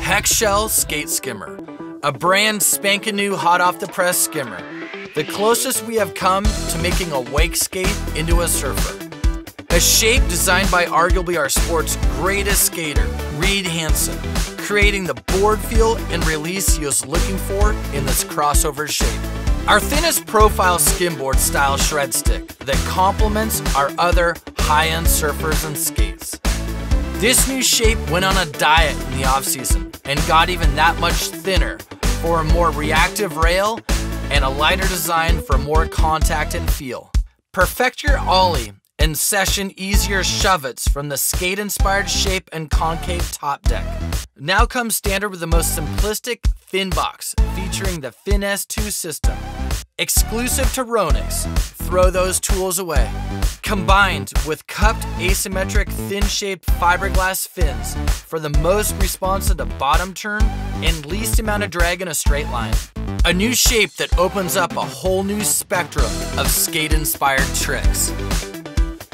Hex Shell Skate Skimmer, a brand spanking new hot off the press skimmer. The closest we have come to making a wake skate into a surfer. A shape designed by arguably our sport's greatest skater, Reed Hansen, creating the board feel and release he was looking for in this crossover shape. Our thinnest profile skimboard style shred stick that complements our other high-end surfers and skates. This new shape went on a diet in the off-season and got even that much thinner for a more reactive rail and a lighter design for more contact and feel. Perfect your ollie and session easier shove-its from the skate-inspired shape and concave top deck. Now comes standard with the most simplistic fin box featuring the Fin S2 system. Exclusive to Ronix, throw those tools away. Combined with cupped asymmetric thin-shaped fiberglass fins for the most responsive to bottom turn and least amount of drag in a straight line. A new shape that opens up a whole new spectrum of skate-inspired tricks.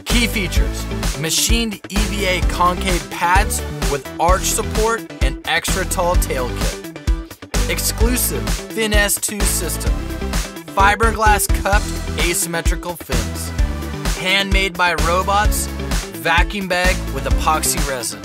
Key features, machined EVA concave pads with arch support and extra tall tail kit. Exclusive Fin S2 system. Fiberglass cupped asymmetrical fins. Handmade by robots, vacuum bag with epoxy resin.